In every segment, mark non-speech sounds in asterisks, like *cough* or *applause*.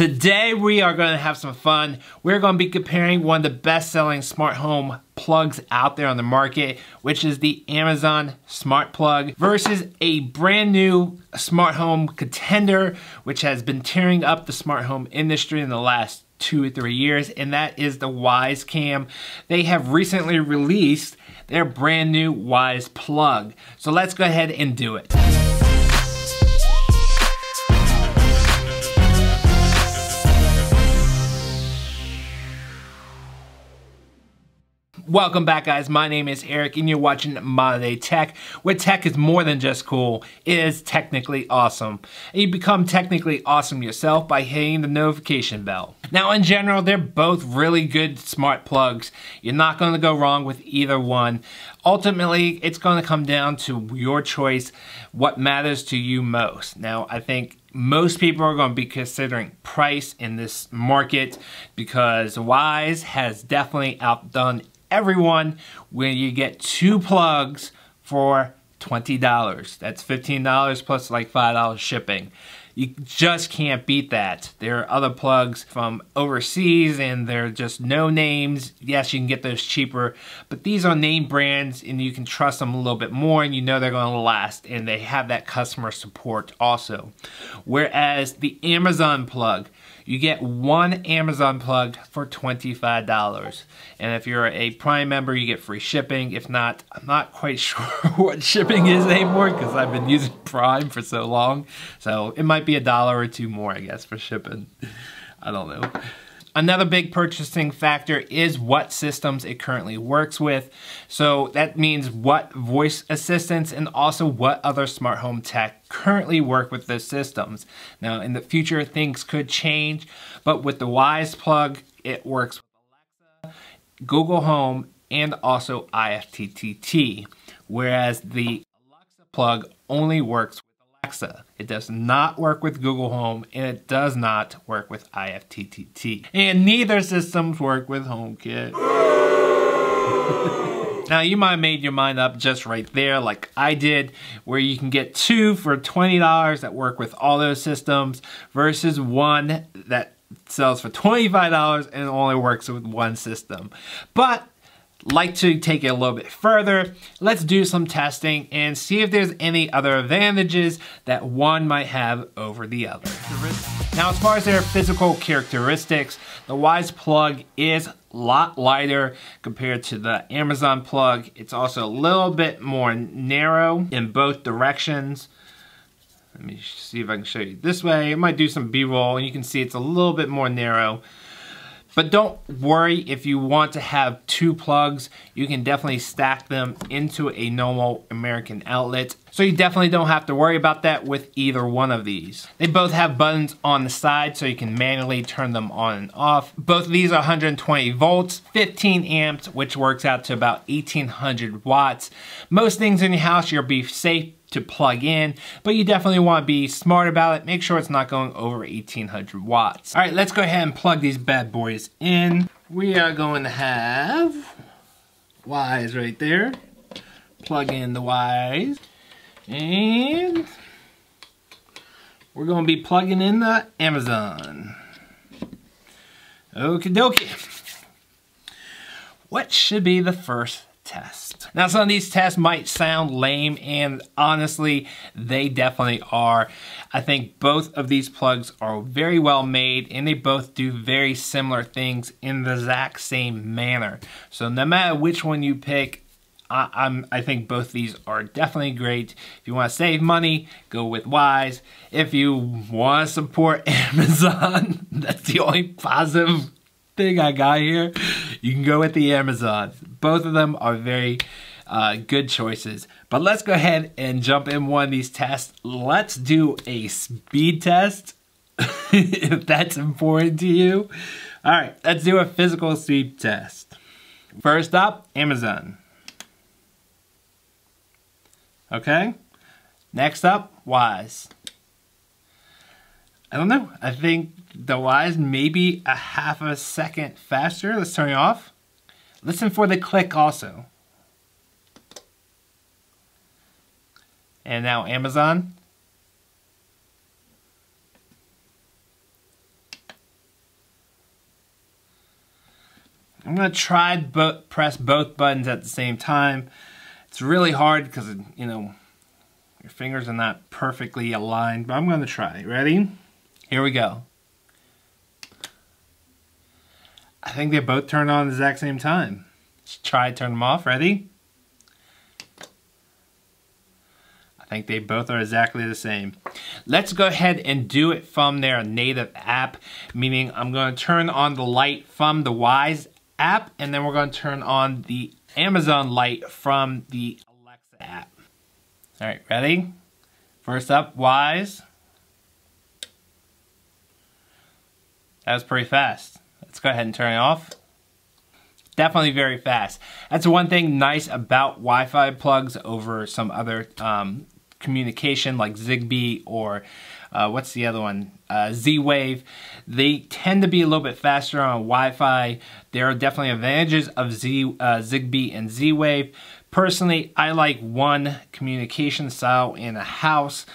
Today we are going to have some fun. We're going to be comparing one of the best-selling smart home plugs out there on the market, which is the Amazon Smart Plug versus a brand new smart home contender, which has been tearing up the smart home industry in the last two or three years, and that is the Wyze Cam. They have recently released their brand new Wyze plug. So let's go ahead and do it. Welcome back guys, my name is Eric and you're watching Modern Day Tech, where tech is more than just cool, it is technically awesome. And you become technically awesome yourself by hitting the notification bell. Now in general, they're both really good smart plugs. You're not going to go wrong with either one. Ultimately, it's going to come down to your choice, what matters to you most. Now, I think most people are going to be considering price in this market because Wyze has definitely outdone everyone when you get two plugs for $20. That's $15 plus like $5 shipping. You just can't beat that. There are other plugs from overseas and they're just no names. Yes, you can get those cheaper, but these are name brands and you can trust them a little bit more and you know they're gonna last and they have that customer support also. Whereas the Amazon plug, you get one Amazon plug for $25. And if you're a Prime member, you get free shipping. If not, I'm not quite *laughs* sure what shipping is anymore because I've been using Prime for so long. So it might be a dollar or two more, I guess, for shipping. I don't know. Another big purchasing factor is what systems it currently works with. So that means what voice assistants and also what other smart home tech currently work with those systems. Now in the future things could change, but with the Wyze plug, it works with Alexa, Google Home, and also IFTTT. Whereas the Alexa plug only works Alexa. It does not work with Google Home and it does not work with IFTTT. And neither systems work with HomeKit. *laughs* now you might have made your mind up just right there like I did where you can get two for $20 that work with all those systems versus one that sells for $25 and only works with one system. But like to take it a little bit further, let's do some testing and see if there's any other advantages that one might have over the other. Now, as far as their physical characteristics, the Wyze plug is a lot lighter compared to the Amazon plug. It's also a little bit more narrow in both directions. Let me see if I can show you this way. I might do some B-roll and you can see it's a little bit more narrow. But don't worry if you want to have two plugs, you can definitely stack them into a normal American outlet. So you definitely don't have to worry about that with either one of these. They both have buttons on the side so you can manually turn them on and off. Both of these are 120 volts, 15 amps, which works out to about 1800 watts. Most things in your house you'll be safe to plug in, but you definitely want to be smart about it. Make sure it's not going over 1800 watts. All right, let's go ahead and plug these bad boys in. We are going to have Wyze right there. Plug in the Wyze. And we're going to be plugging in the Amazon. Okie dokie. What should be the first test. Now some of these tests might sound lame and honestly they definitely are. I think both of these plugs are very well made and they both do very similar things in the exact same manner. So no matter which one you pick I, am I think both these are definitely great. If you want to save money, go with Wyze. If you want to support *laughs* Amazon, *laughs* that's the only positive thing I got here. You can go with the Amazon. Both of them are very uh, good choices. But let's go ahead and jump in one of these tests. Let's do a speed test, *laughs* if that's important to you. All right, let's do a physical speed test. First up, Amazon. Okay, next up, Wyze. I don't know. I think the Wyze maybe a half a second faster. Let's turn it off. Listen for the click also. And now Amazon. I'm going to try bo press both buttons at the same time. It's really hard because, you know, your fingers are not perfectly aligned, but I'm going to try. Ready? Here we go. I think they both turn on at the exact same time. Let's try turn them off. Ready? I think they both are exactly the same. Let's go ahead and do it from their native app, meaning I'm going to turn on the light from the Wyze app, and then we're going to turn on the Amazon light from the Alexa app. All right, ready? First up, Wyze. That was pretty fast. Let's go ahead and turn it off. Definitely very fast. That's one thing nice about Wi-Fi plugs over some other um, communication like Zigbee or uh, what's the other one? Uh, Z-Wave. They tend to be a little bit faster on Wi-Fi. There are definitely advantages of Z, uh, Zigbee and Z-Wave. Personally, I like one communication style in a house.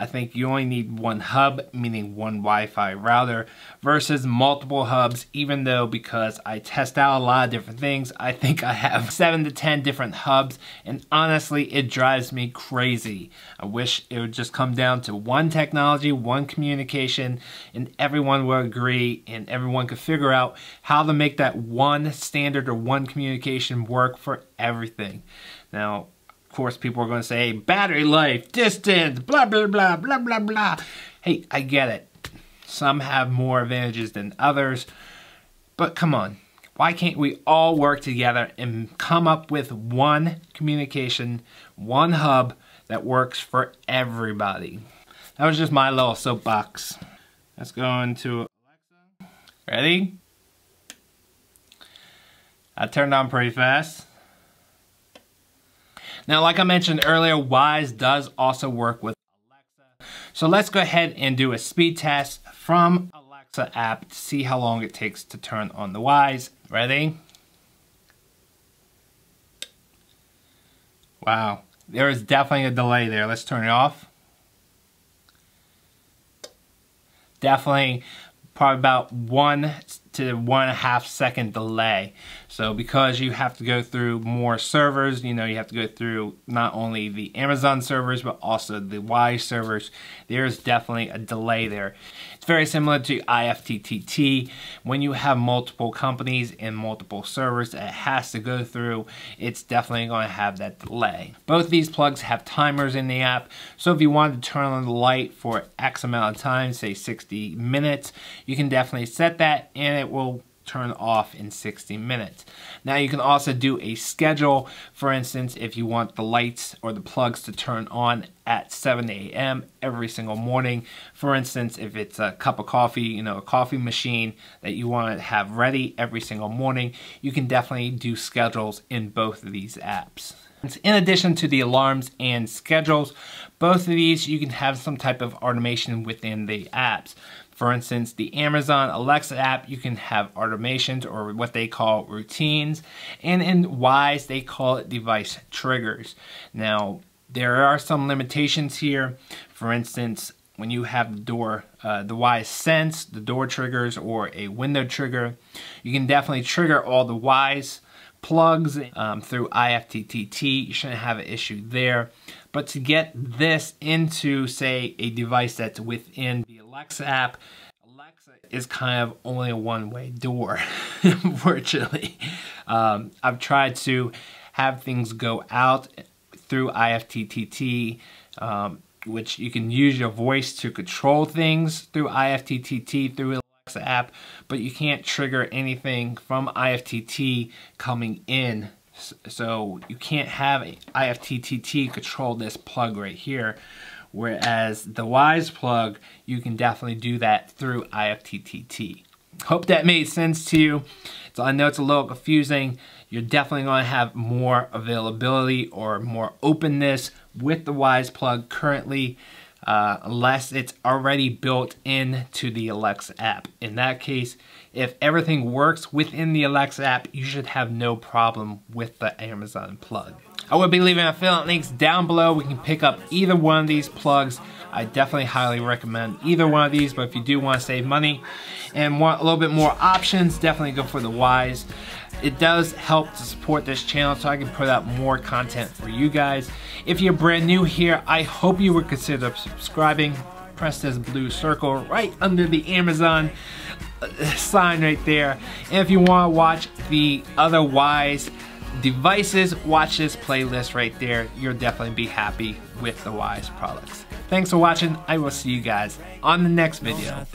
I think you only need one hub, meaning one Wi-Fi router, versus multiple hubs, even though because I test out a lot of different things, I think I have *laughs* 7 to 10 different hubs, and honestly, it drives me crazy. I wish it would just come down to one technology, one communication, and everyone would agree, and everyone could figure out how to make that one standard or one communication work for everything. Now, course, people are going to say battery life, distance, blah, blah, blah, blah, blah, blah. Hey, I get it. Some have more advantages than others. But come on, why can't we all work together and come up with one communication, one hub that works for everybody? That was just my little soapbox. Let's go into Alexa. Ready? I turned on pretty fast. Now, like I mentioned earlier, Wyze does also work with Alexa. So let's go ahead and do a speed test from Alexa app to see how long it takes to turn on the Wyze. Ready? Wow, there is definitely a delay there. Let's turn it off. Definitely probably about one to one and a half second delay. So because you have to go through more servers, you know, you have to go through not only the Amazon servers, but also the Y servers, there's definitely a delay there. It's very similar to IFTTT. When you have multiple companies and multiple servers that it has to go through, it's definitely going to have that delay. Both these plugs have timers in the app, so if you want to turn on the light for X amount of time, say 60 minutes, you can definitely set that and it will turn off in 60 minutes. Now you can also do a schedule, for instance, if you want the lights or the plugs to turn on at 7 a.m. every single morning. For instance, if it's a cup of coffee, you know, a coffee machine that you want to have ready every single morning, you can definitely do schedules in both of these apps. In addition to the alarms and schedules, both of these you can have some type of automation within the apps. For instance, the Amazon Alexa app, you can have automations or what they call routines. And in Wyze, they call it device triggers. Now, there are some limitations here. For instance, when you have the door, uh, the Wyze Sense, the door triggers, or a window trigger, you can definitely trigger all the Wyze plugs um, through IFTTT. You shouldn't have an issue there. But to get this into, say, a device that's within the Alexa app, Alexa is kind of only a one-way door, *laughs* unfortunately. Um, I've tried to have things go out through IFTTT, um, which you can use your voice to control things through IFTTT through app, but you can't trigger anything from IFTTT coming in so you can't have IFTTT control this plug right here. Whereas the Wyze plug, you can definitely do that through IFTTT. Hope that made sense to you. So I know it's a little confusing. You're definitely going to have more availability or more openness with the Wyze plug currently uh, unless it's already built into the Alexa app. In that case, if everything works within the Alexa app, you should have no problem with the Amazon plug. I will be leaving affiliate links down below. We can pick up either one of these plugs. I definitely highly recommend either one of these, but if you do want to save money and want a little bit more options, definitely go for the Wyze. It does help to support this channel so I can put out more content for you guys. If you're brand new here, I hope you would consider subscribing. Press this blue circle right under the Amazon uh, sign right there. And if you want to watch the other Wyze devices, watch this playlist right there. You'll definitely be happy with the Wyze products. Thanks for watching. I will see you guys on the next video.